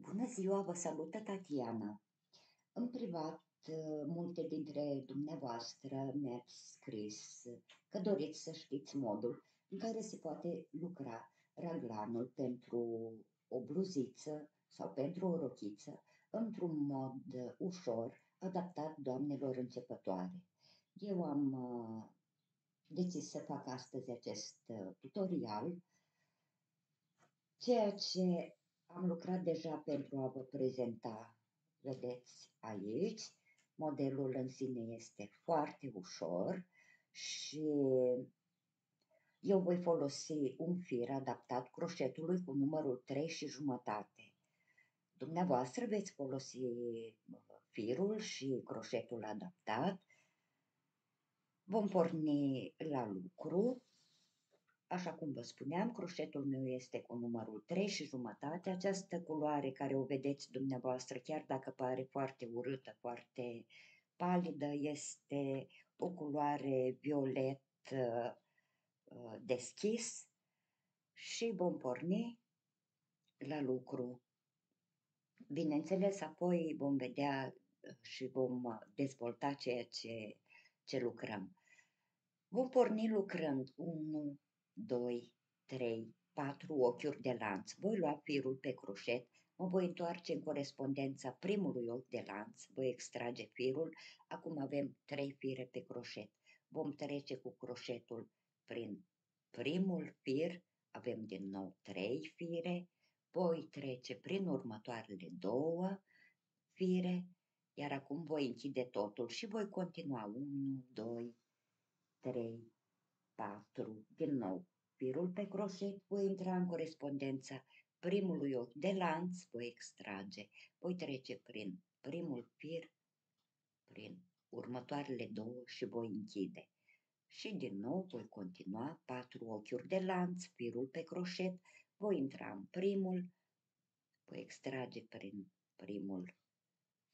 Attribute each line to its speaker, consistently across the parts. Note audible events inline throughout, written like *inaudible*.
Speaker 1: Bună ziua, vă salută Tatiana. În privat, multe dintre dumneavoastră mi-ați scris că doriți să știți modul în care se poate lucra raglanul pentru o bluziță sau pentru o rochiță într-un mod ușor, adaptat doamnelor începătoare. Eu am uh, decis să fac astăzi acest uh, tutorial, ceea ce am lucrat deja pentru a vă prezenta, vedeți aici, modelul în sine este foarte ușor și eu voi folosi un fir adaptat croșetului cu numărul 3 și jumătate. Dumneavoastră veți folosi firul și croșetul adaptat. Vom porni la lucru Așa cum vă spuneam, croșetul meu este cu numărul 3 și jumătate. Această culoare care o vedeți dumneavoastră, chiar dacă pare foarte urâtă, foarte palidă, este o culoare violet uh, deschis și vom porni la lucru. Bineînțeles, apoi vom vedea uh, și vom dezvolta ceea ce, ce lucrăm. Vom porni lucrând 1, 2, 3, 4 ochiuri de lanț. Voi lua firul pe croșet, mă voi întoarce în corespondența primului ochi de lanț, voi extrage firul, acum avem 3 fire pe croșet. Vom trece cu croșetul prin primul fir, avem din nou 3 fire, voi trece prin următoarele două fire, iar acum voi închide totul și voi continua 1, 2, 3, 4, din nou firul pe croșet, voi intra în corespondența primului ochi de lanț, voi extrage, voi trece prin primul fir, prin următoarele două și voi închide. Și din nou voi continua patru ochiuri de lanț, firul pe croșet, voi intra în primul, voi extrage prin primul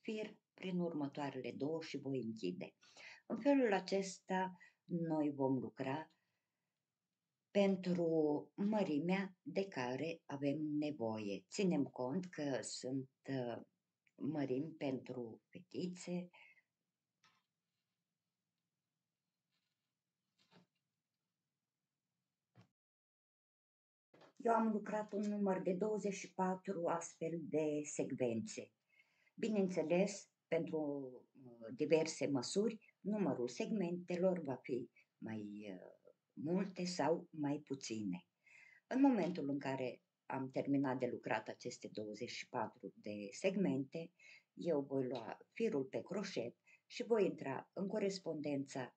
Speaker 1: fir, prin următoarele două și voi închide. În felul acesta noi vom lucra pentru mărimea de care avem nevoie. Ținem cont că sunt uh, mărimi pentru fetițe, Eu am lucrat un număr de 24 astfel de secvențe. Bineînțeles, pentru uh, diverse măsuri, numărul segmentelor va fi mai uh, multe sau mai puține. În momentul în care am terminat de lucrat aceste 24 de segmente, eu voi lua firul pe croșet și voi intra în corespondența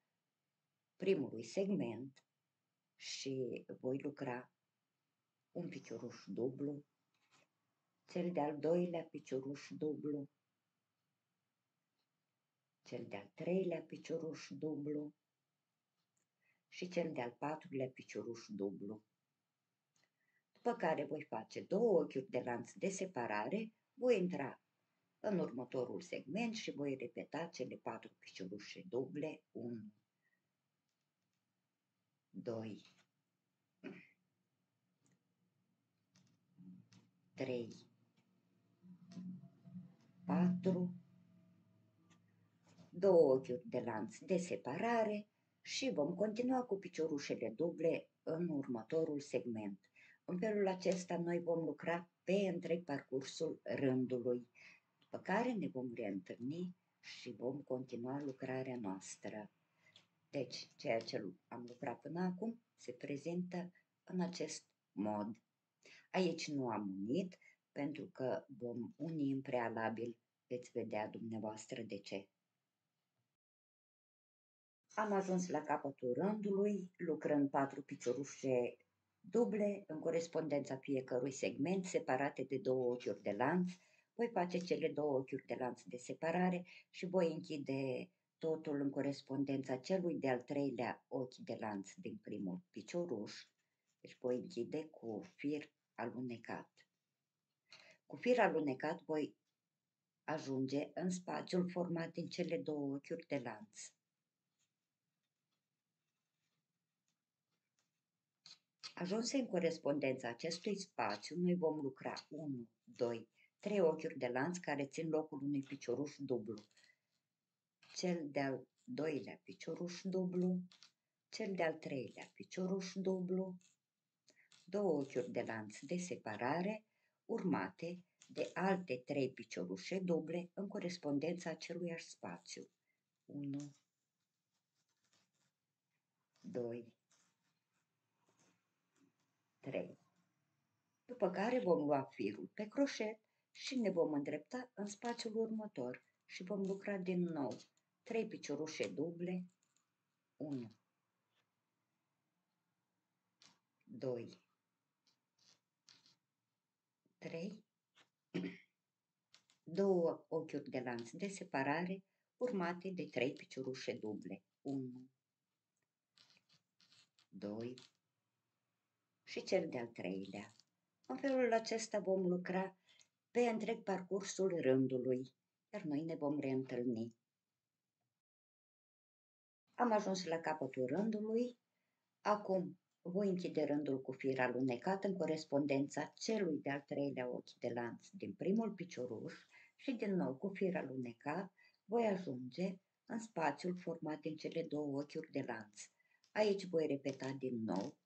Speaker 1: primului segment și voi lucra un picioruș dublu, cel de-al doilea picioruș dublu, cel de-al treilea picioruș dublu, și cel de-al patrulea picioruș dublu. După care voi face două ochiuri de lanț de separare, voi intra în următorul segment și voi repeta cele patru piciorușe duble, 1, 2, 3, 4, două ochiuri de lanț de separare, și vom continua cu piciorușele duble în următorul segment. În felul acesta noi vom lucra pe întreg parcursul rândului, după care ne vom reîntâlni și vom continua lucrarea noastră. Deci, ceea ce am lucrat până acum se prezintă în acest mod. Aici nu am unit, pentru că vom uni în prealabil, veți vedea dumneavoastră de ce. Am ajuns la capătul rândului, lucrând patru piciorușe duble în corespondența fiecărui segment, separate de două ochiuri de lanț. Voi face cele două ochiuri de lanț de separare și voi închide totul în corespondența celui de-al treilea ochi de lanț din primul picioruș. Deci voi închide cu fir alunecat. Cu fir alunecat voi ajunge în spațiul format din cele două ochiuri de lanț. Ajunse în corespondența acestui spațiu, noi vom lucra 1, 2, trei ochiuri de lanț care țin locul unui picioruș dublu. Cel de-al doilea picioruș dublu, cel de-al treilea picioruș dublu, două ochiuri de lanț de separare, urmate de alte trei piciorușe duble în corespondența aceluiași spațiu. 1, 2, 3. După care vom lua firul pe croșet și ne vom îndrepta în spațiul următor și vom lucra din nou. 3 piciorușe duble, 1, 2, 3, două ochiuri de lanț de separare urmate de 3 piciorușe duble, 1, 2 și cel de-al treilea. În felul acesta vom lucra pe întreg parcursul rândului, iar noi ne vom reîntâlni. Am ajuns la capătul rândului, acum voi închide rândul cu fir alunecat în corespondența celui de-al treilea ochi de lanț din primul picioruș și din nou cu fir alunecat voi ajunge în spațiul format din cele două ochiuri de lanț. Aici voi repeta din nou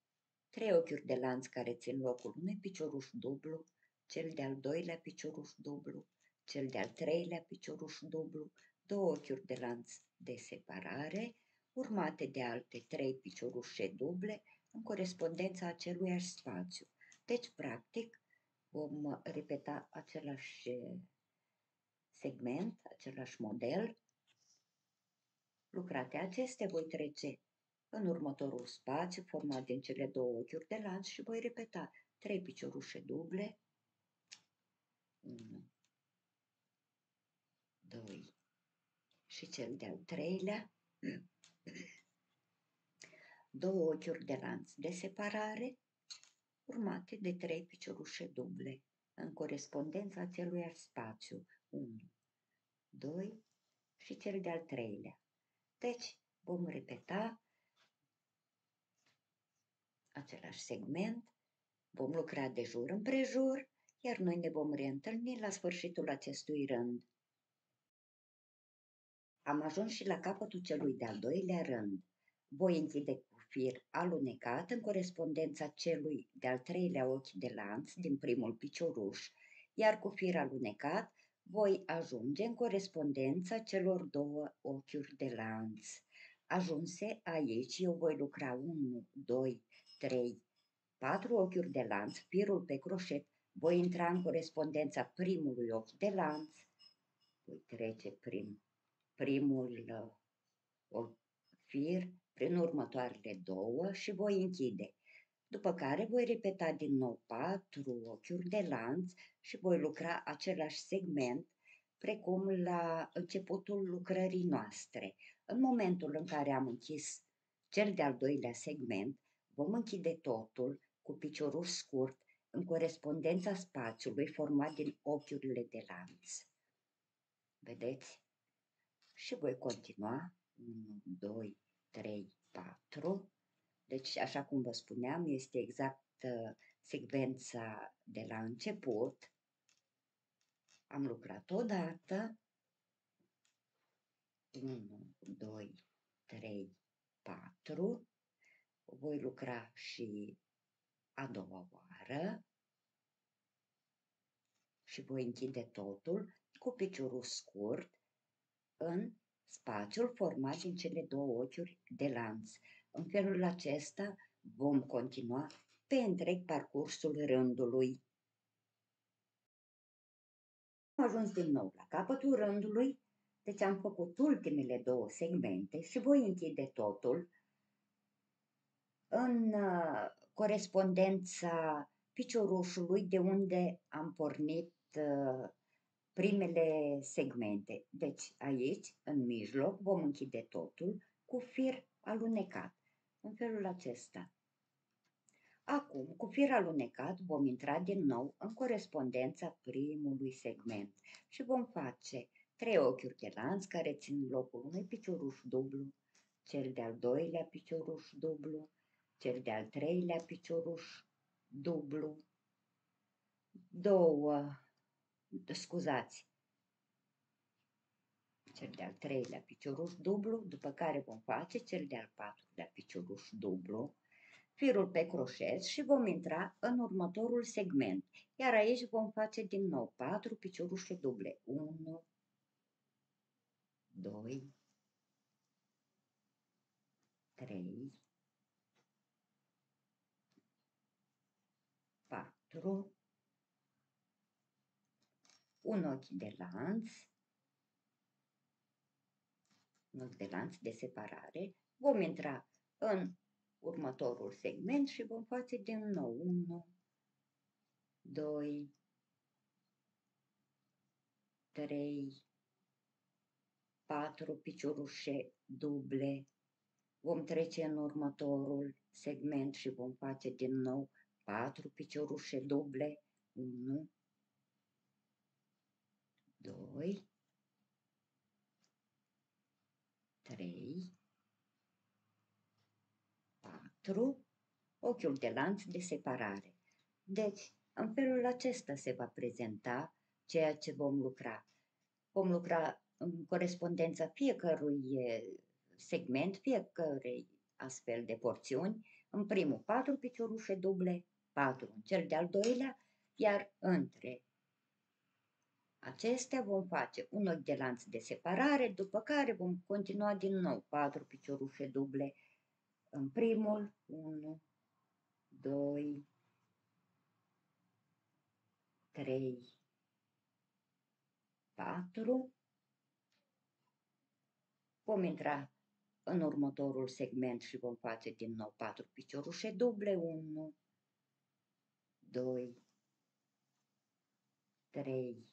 Speaker 1: trei ochiuri de lanț care țin locul unui picioruș dublu, cel de-al doilea picioruș dublu, cel de-al treilea picioruș dublu, două ochiuri de lanț de separare, urmate de alte trei piciorușe duble în corespondența aceluiași spațiu. Deci, practic, vom repeta același segment, același model. Lucrate acestea voi trece în următorul spațiu format din cele două ochiuri de lanț și voi repeta. Trei piciorușe duble. 1, 2 și cel de-al treilea. *clears throat* Două ochiuri de lanț de separare urmate de trei piciorușe duble în corespondența acelui spațiu. 1, 2 și cel de-al treilea. Deci vom repeta același segment, vom lucra de jur împrejur, iar noi ne vom reîntâlni la sfârșitul acestui rând. Am ajuns și la capătul celui de-al doilea rând. Voi închide cu fir alunecat în corespondența celui de-al treilea ochi de lanț din primul picioruș, iar cu fir alunecat voi ajunge în corespondența celor două ochiuri de lanț. Ajunse aici, eu voi lucra 1, 2, 3, 4 ochiuri de lanț, firul pe croșet, voi intra în corespondența primului ochi de lanț, voi trece prin primul uh, fir, prin următoarele două și voi închide. După care voi repeta din nou patru ochiuri de lanț și voi lucra același segment precum la începutul lucrării noastre. În momentul în care am închis cel de-al doilea segment, Vom închide totul cu piciorul scurt în corespondența spațiului format din ochiurile de lanț. Vedeți? Și voi continua 1, 2, 3, 4. Deci, așa cum vă spuneam, este exact uh, secvența de la început. Am lucrat odată. 1, 2, 3, 4 voi lucra și a doua oară și voi închide totul cu piciorul scurt în spațiul format din cele două ochiuri de lanț. În felul acesta vom continua pe întreg parcursul rândului. Am ajuns din nou la capătul rândului, deci am făcut ultimele două segmente și voi închide totul în uh, corespondența piciorușului de unde am pornit uh, primele segmente. Deci aici, în mijloc, vom închide totul cu fir alunecat, în felul acesta. Acum, cu fir alunecat, vom intra din nou în corespondența primului segment și vom face trei ochiuri de lanț care țin locul unui picioruș dublu, cel de-al doilea picioruș dublu, cel de-al treilea picioruș dublu, două scuzați, cel de-al treilea picioruș dublu, după care vom face cel de-al patrulea picioruș dublu, firul pe croșet și vom intra în următorul segment. Iar aici vom face din nou 4 piciorușe duble. 1, 2, 3, 4, un ochi de lanț, un ochi de lanț de separare, vom intra în următorul segment și vom face din nou 1, 2, 3, 4 piciorușe duble. Vom trece în următorul segment și vom face din nou 4 piciorușe duble. 1, 2, 3, 4, ochiul de lanț de separare. Deci, în felul acesta se va prezenta ceea ce vom lucra. Vom lucra în corespondența fiecărui segment, fiecărei astfel de porțiuni, în primul patru piciorușe duble, patru în cel de-al doilea, iar între acestea vom face un ochi de lanț de separare, după care vom continua din nou patru piciorușe duble în primul, 1, 2, 3, 4. Vom intra în următorul segment și vom face din nou 4 piciorușe duble, 1, 2, 3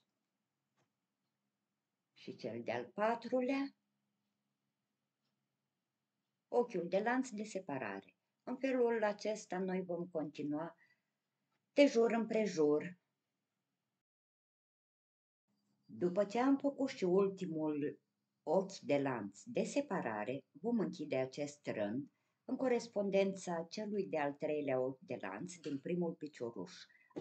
Speaker 1: și cel de-al patrulea, ochiul de lanț de separare. În felul acesta noi vom continua de jur împrejur. După ce am făcut și ultimul ochi de lanț de separare, vom închide acest rând în corespondența celui de-al treilea ochi de lanț din primul picioruș.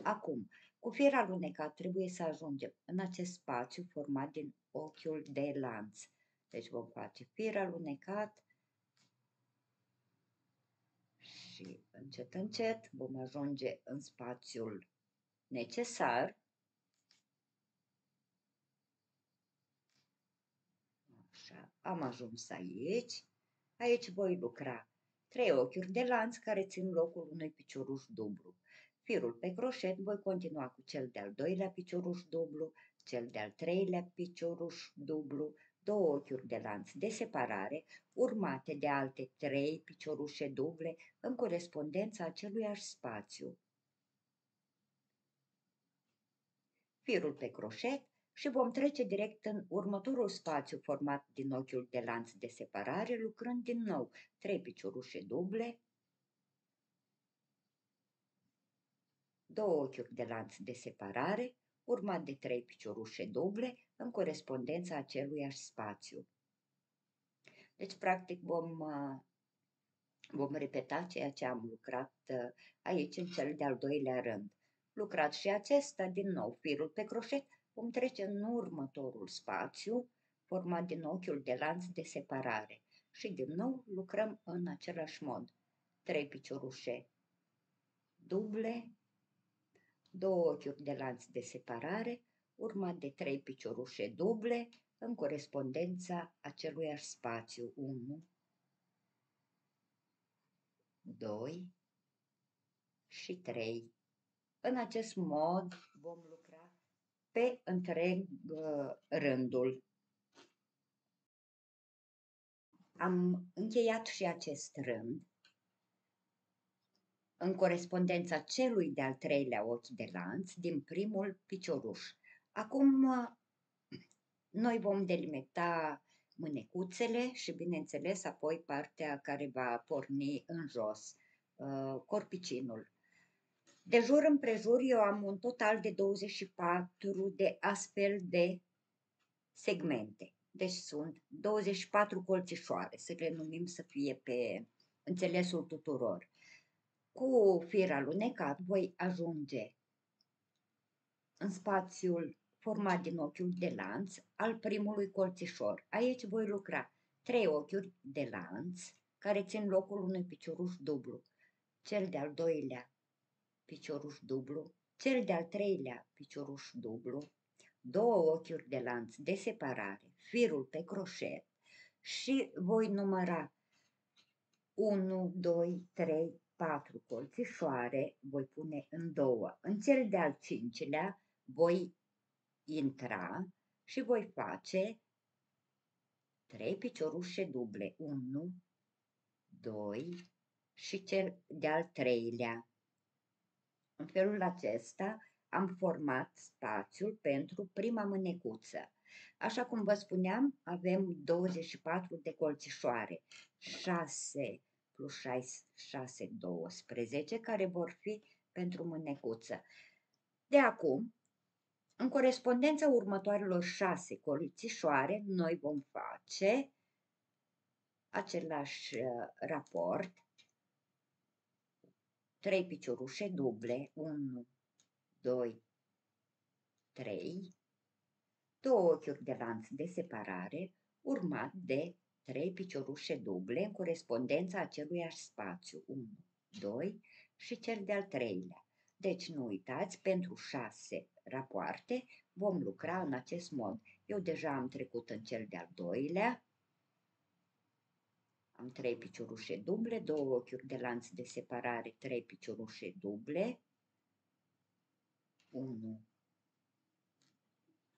Speaker 1: Acum, cu fier alunecat trebuie să ajungem în acest spațiu format din ochiul de lanț. Deci vom face fir alunecat și încet, încet vom ajunge în spațiul necesar. Așa, am ajuns aici. Aici voi lucra trei ochiuri de lanț care țin locul unui picioruș dublu. Firul pe croșet voi continua cu cel de-al doilea picioruș dublu, cel de-al treilea picioruș dublu, două ochiuri de lanț de separare, urmate de alte trei piciorușe duble în corespondența aceluiași spațiu. Firul pe croșet și vom trece direct în următorul spațiu format din ochiul de lanț de separare, lucrând din nou trei piciorușe duble, două ochiuri de lanț de separare, urmat de trei piciorușe duble în corespondența aceluiași spațiu. Deci, practic, vom, uh, vom repeta ceea ce am lucrat uh, aici în cel de-al doilea rând. Lucrat și acesta, din nou, firul pe croșet, vom trece în următorul spațiu, format din ochiul de lanț de separare. Și din nou lucrăm în același mod. Trei piciorușe duble, două ochiuri de lanț de separare, urmat de trei piciorușe duble în corespondența aceluiași spațiu 1, 2 și 3. În acest mod vom lucra pe întreg uh, rândul. Am încheiat și acest rând în corespondența celui de-al treilea ochi de lanț din primul picioruș. Acum noi vom delimita mânecuțele și, bineînțeles, apoi partea care va porni în jos, uh, corpicinul. De jur împrejur eu am un total de 24 de astfel de segmente. Deci sunt 24 colțișoare, să le numim să fie pe înțelesul tuturor. Cu fir alunecat voi ajunge în spațiul format din ochiul de lanț al primului colțișor. Aici voi lucra trei ochiuri de lanț care țin locul unui picioruș dublu. Cel de-al doilea picioruș dublu, cel de-al treilea picioruș dublu, două ochiuri de lanț de separare, firul pe croșet și voi număra 1, 2, 3, 4 colțișoare, voi pune în două. În cel de-al cincilea voi intra și voi face 3 piciorușe duble, 1, 2 și cel de-al treilea. În felul acesta am format spațiul pentru prima mânecuță. Așa cum vă spuneam, avem 24 de colțișoare, 6 plus 6, 6 12, care vor fi pentru mânecuță. De acum, în corespondența următoarelor 6 colțișoare, noi vom face același uh, raport, 3 piciorușe duble, 1, 2, 3, două ochiuri de lanț de separare, urmat de 3 piciorușe duble în corespondența aceluiași spațiu, 1, 2 și cel de-al treilea. Deci nu uitați, pentru 6 rapoarte vom lucra în acest mod. Eu deja am trecut în cel de-al doilea, am 3 piciorușe duble, două ochiuri de lanț de separare, 3 piciorușe duble, 1,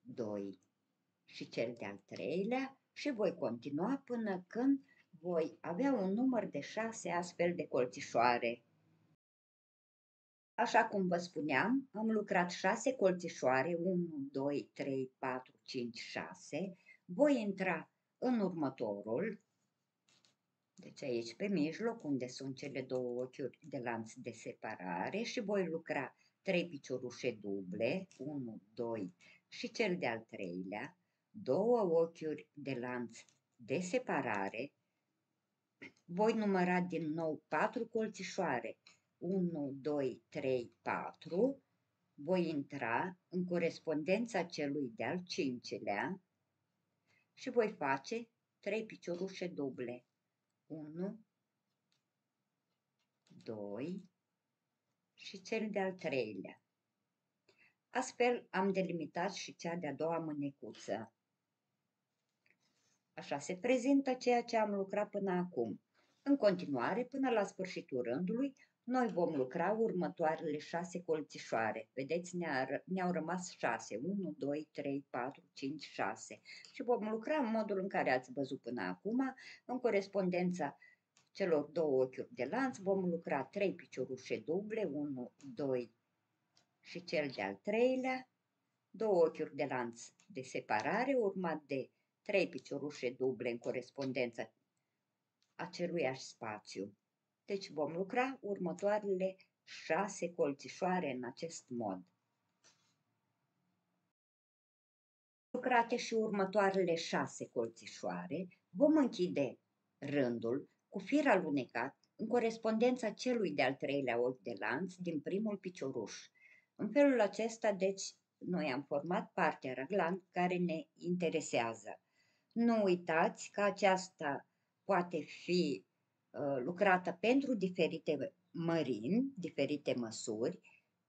Speaker 1: 2 și cel de-al treilea și voi continua până când voi avea un număr de 6 astfel de colțișoare. Așa cum vă spuneam, am lucrat 6 colțișoare, 1, 2, 3, 4, 5, 6. Voi intra în următorul, deci aici pe mijloc, unde sunt cele două ochiuri de lanț de separare și voi lucra 3 piciorușe duble, 1, 2 și cel de-al treilea, două ochiuri de lanț de separare, voi număra din nou 4 colțișoare, 1, 2, 3, 4, voi intra în corespondența celui de-al cincilea și voi face 3 piciorușe duble. 1, 2 și cel de-al treilea. Astfel am delimitat și cea de-a doua mânecuță. Așa se prezintă ceea ce am lucrat până acum. În continuare, până la sfârșitul rândului, noi vom lucra următoarele șase colțișoare. Vedeți, ne-au ne rămas șase. 1, 2, 3, 4, 5, 6. Și vom lucra în modul în care ați văzut până acum, în corespondența celor două ochiuri de lanț, vom lucra 3 piciorușe duble, 1, 2 și cel de-al treilea, două ochiuri de lanț de separare, urmat de 3 piciorușe duble în corespondența aceluiași spațiu. Deci vom lucra următoarele șase colțișoare în acest mod. Lucrate și următoarele șase colțișoare, vom închide rândul cu fir alunecat în corespondența celui de-al treilea ochi de lanț din primul picioruș. În felul acesta, deci, noi am format partea raglan care ne interesează. Nu uitați că aceasta poate fi uh, lucrată pentru diferite mărimi, diferite măsuri,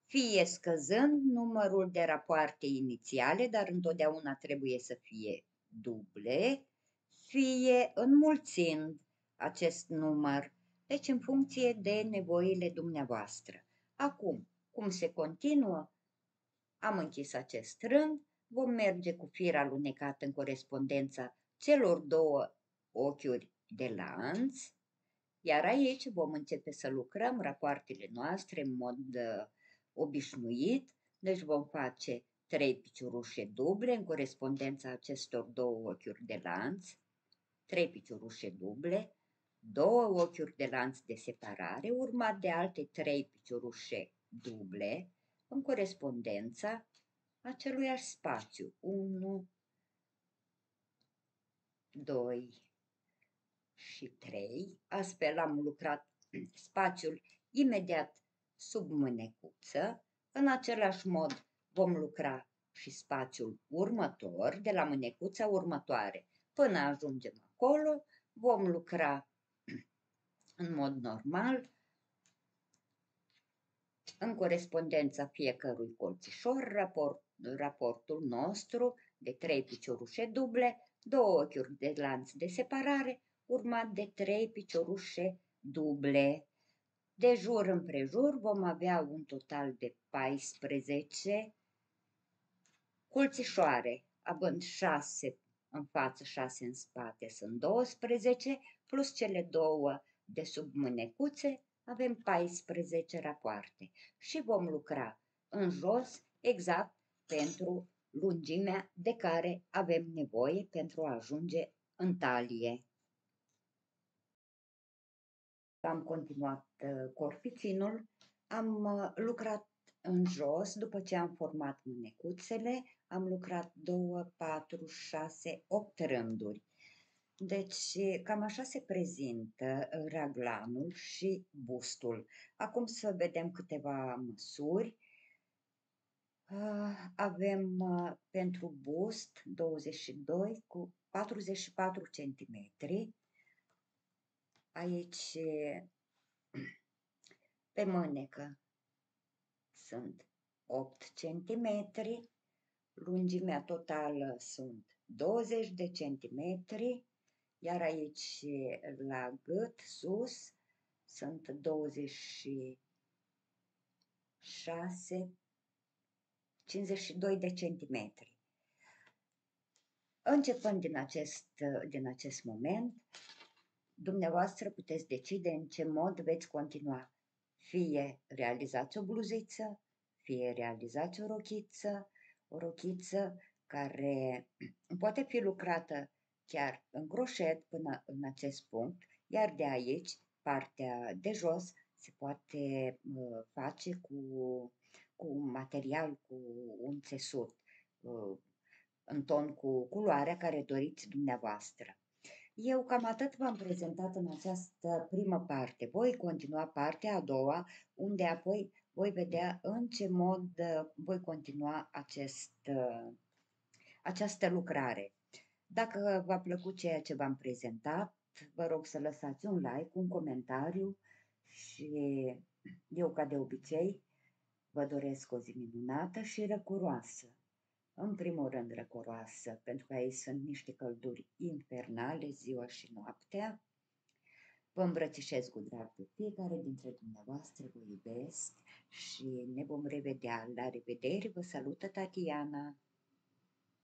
Speaker 1: fie scăzând numărul de rapoarte inițiale, dar întotdeauna trebuie să fie duble, fie înmulțind acest număr, deci în funcție de nevoile dumneavoastră. Acum, cum se continuă? Am închis acest rând, vom merge cu fir alunecat în corespondența celor două ochiuri de lanț, iar aici vom începe să lucrăm rapoartele noastre în mod uh, obișnuit, deci vom face trei piciorușe duble în corespondența acestor două ochiuri de lanț, trei piciorușe duble, două ochiuri de lanț de separare, urmat de alte trei piciorușe duble în corespondența aceluiași spațiu. 1, 2, și 3. Astfel am lucrat spațiul imediat sub mânecuță. În același mod vom lucra și spațiul următor de la mânecuța următoare. Până ajungem acolo, vom lucra *clears throat* în mod normal, în corespondența fiecărui colțișor, raport, raportul nostru de trei piciorușe duble, două ochiuri de lanț de separare, urmat de trei piciorușe duble. De jur împrejur vom avea un total de 14 colțișoare, având 6 în față, 6 în spate, sunt 12, plus cele două de sub mânecuțe, avem 14 rapoarte și vom lucra în jos exact pentru lungimea de care avem nevoie pentru a ajunge în talie. Am continuat uh, corpicinul, am uh, lucrat în jos, după ce am format mânecuțele, am lucrat 2, 4, 6, 8 rânduri. Deci, cam așa se prezintă raglanul și bustul. Acum să vedem câteva măsuri. Ah, avem uh, pentru bust 22 cu 44 cm. Aici, *clears throat* pe mânecă, sunt 8 cm. Lungimea totală sunt 20 de centimetri iar aici la gât, sus, sunt 26, 52 de centimetri. Începând din acest, din acest moment, dumneavoastră puteți decide în ce mod veți continua. Fie realizați o bluziță, fie realizați o rochiță, o rochiță care *clears throat* poate fi lucrată chiar în croșet până în acest punct, iar de aici, partea de jos, se poate uh, face cu, cu material, cu un țesut, uh, în ton cu culoarea care doriți dumneavoastră. Eu cam atât v-am prezentat în această primă parte. Voi continua partea a doua, unde apoi voi vedea în ce mod uh, voi continua acest, această lucrare. Dacă v-a plăcut ceea ce v-am prezentat, vă rog să lăsați un like, un comentariu și eu, ca de obicei, vă doresc o zi minunată și răcuroasă. În primul rând răcuroasă, pentru că aici sunt niște călduri infernale ziua și noaptea. Vă îmbrățișez cu drag pe fiecare dintre dumneavoastră, vă iubesc și ne vom revedea. La revedere, vă salută Tatiana!